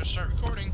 better start recording.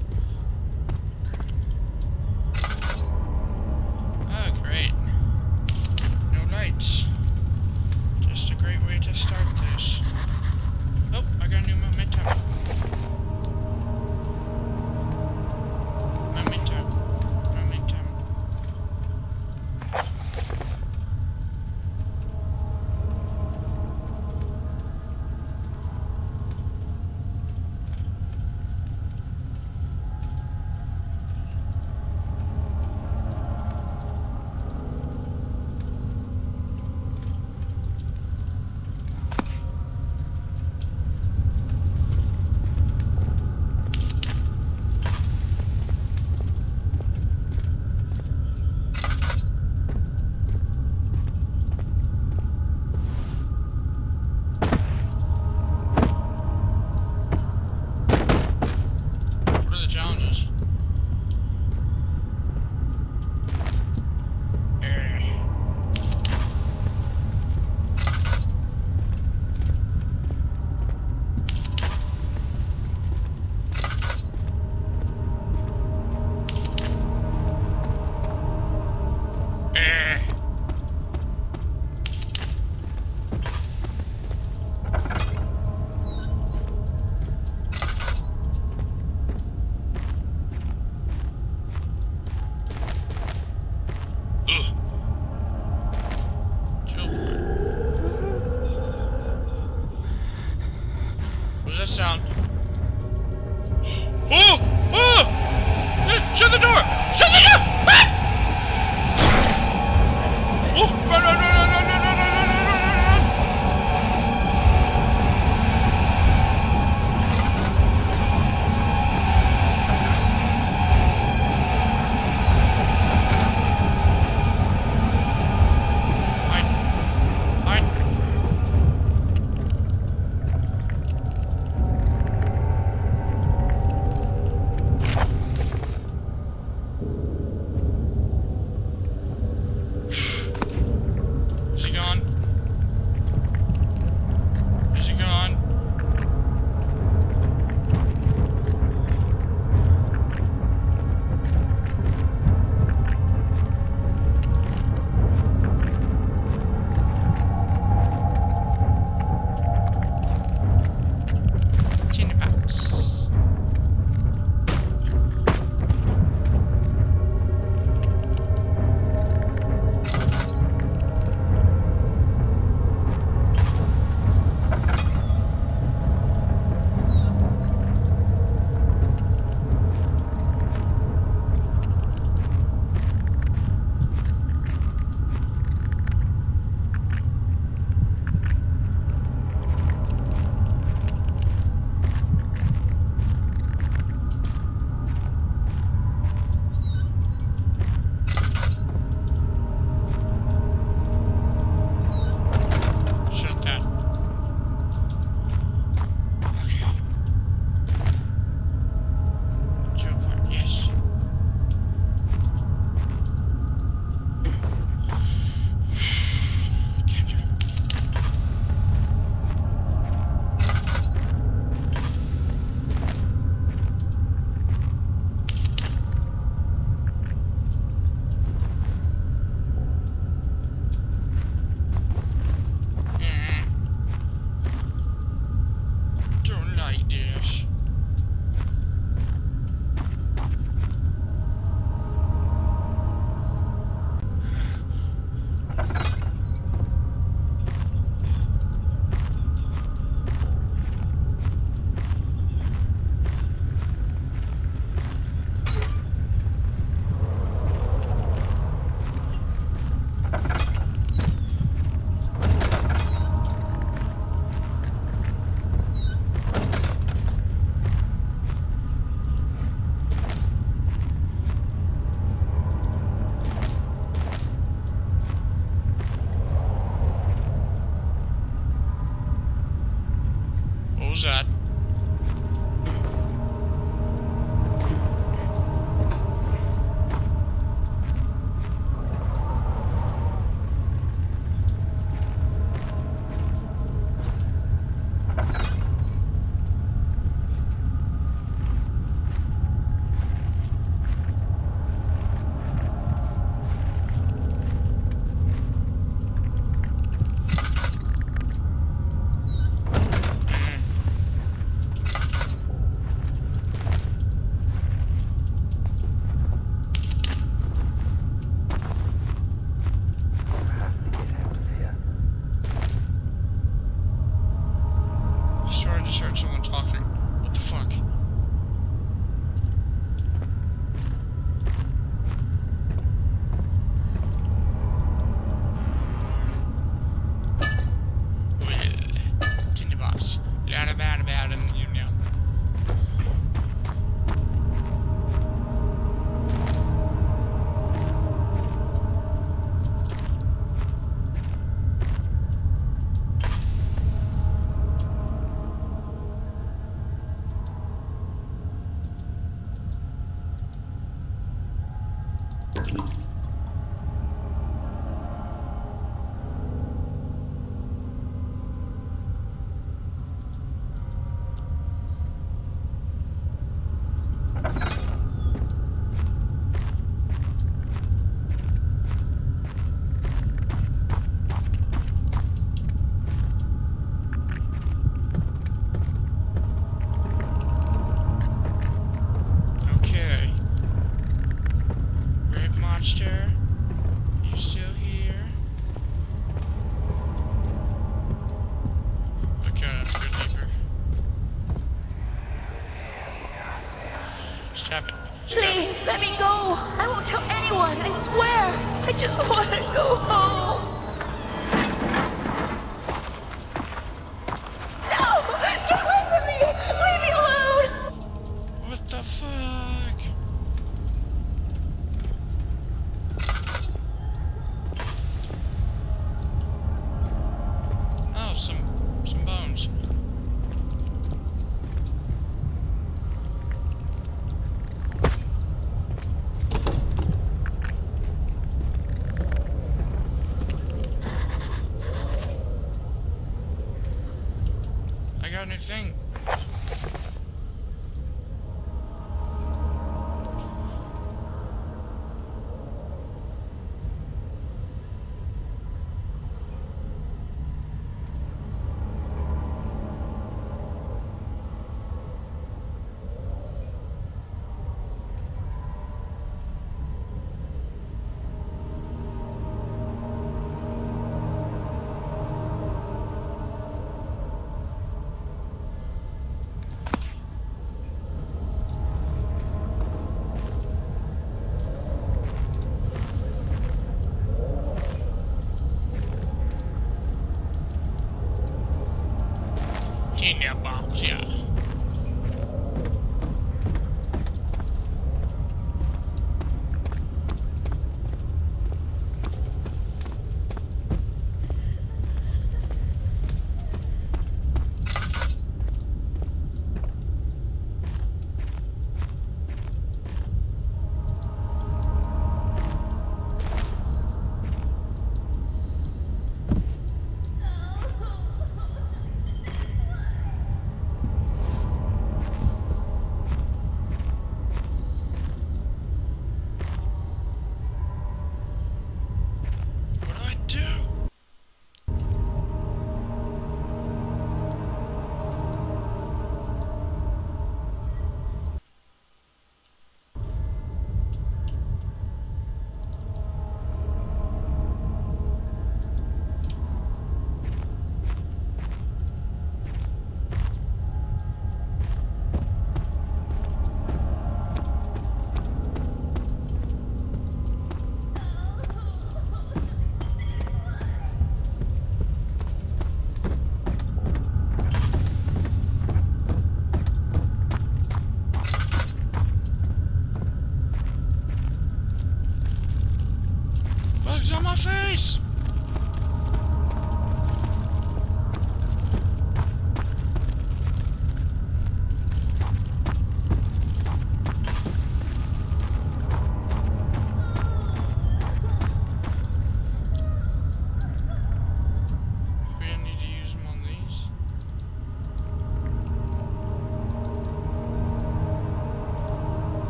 On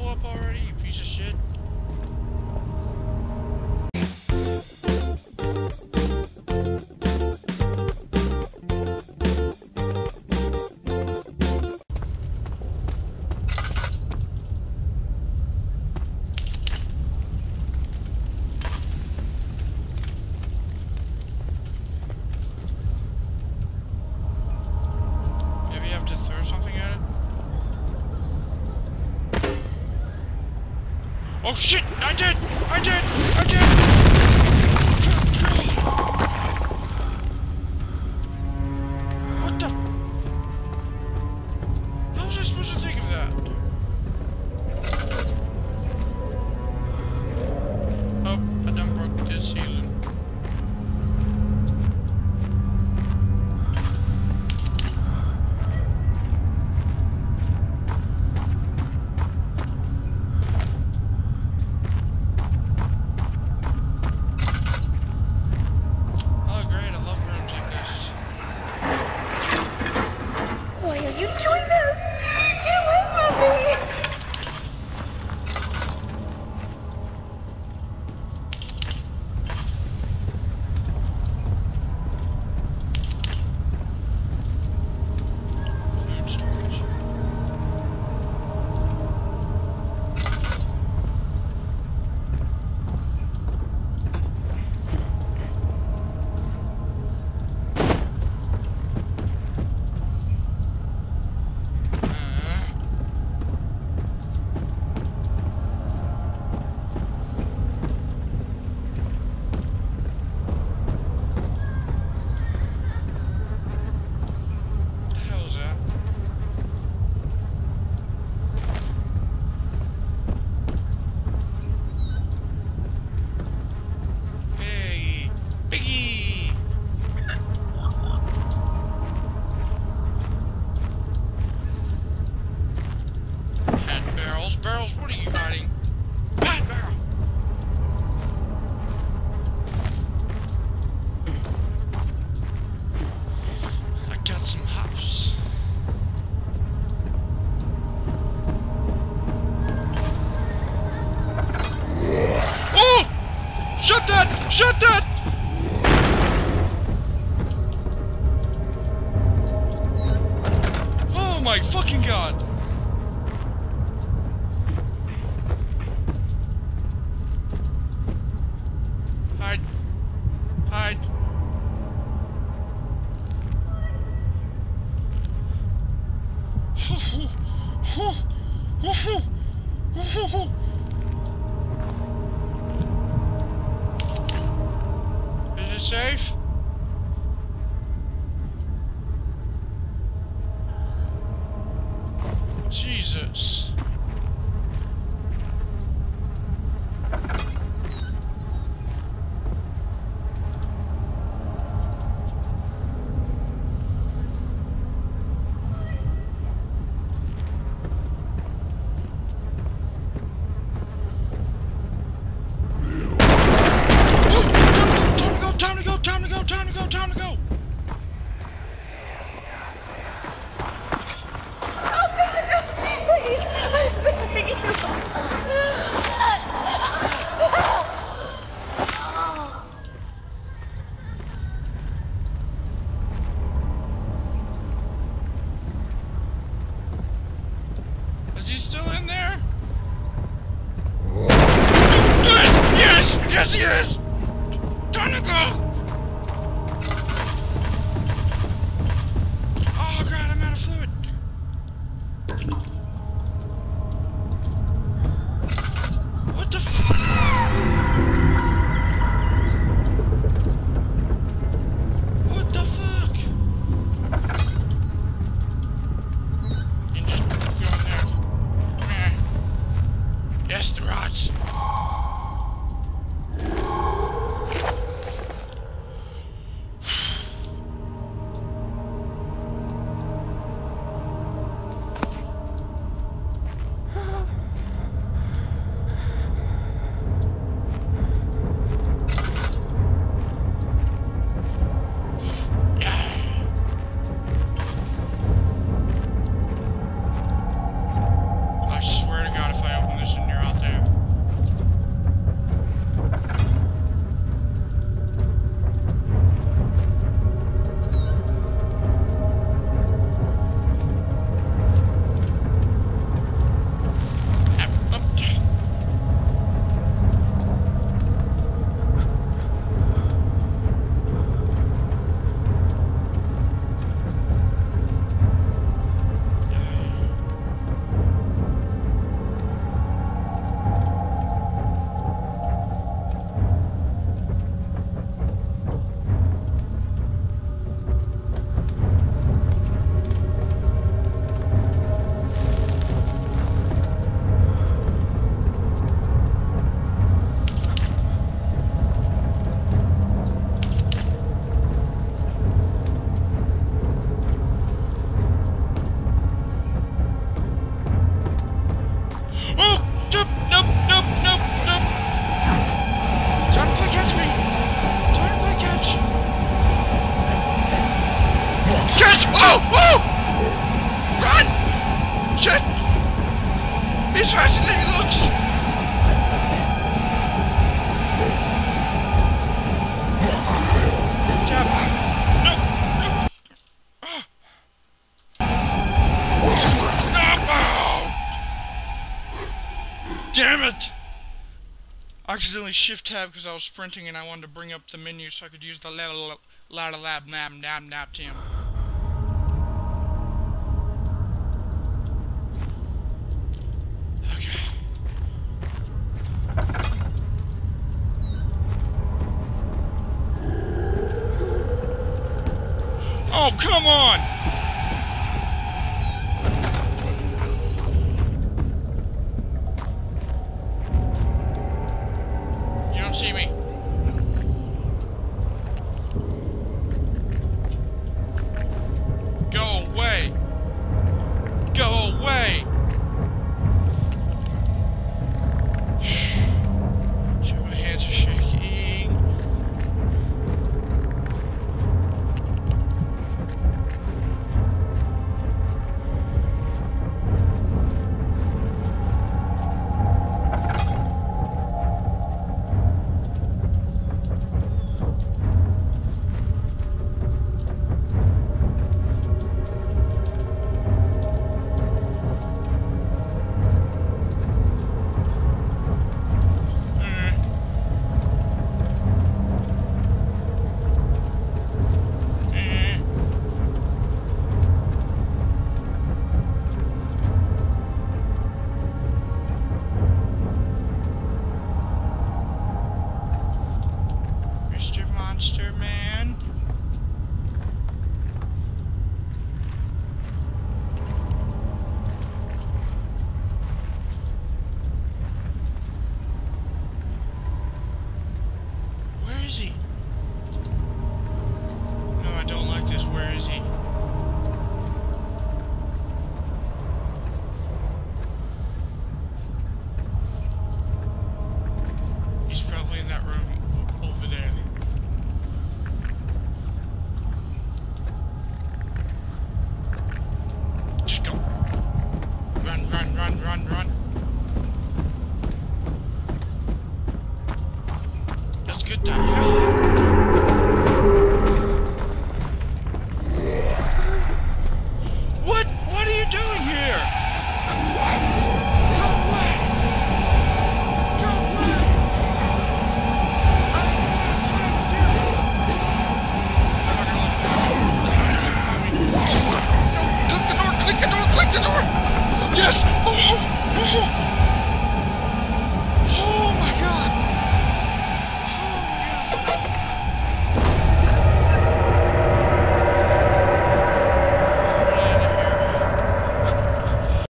follow-up already, you piece of shit? Oh shit! I did! I did! barrels, what are you hiding? Is it safe? shift tab because I was sprinting and I wanted to bring up the menu so I could use the lab lab lab nam nam nap team.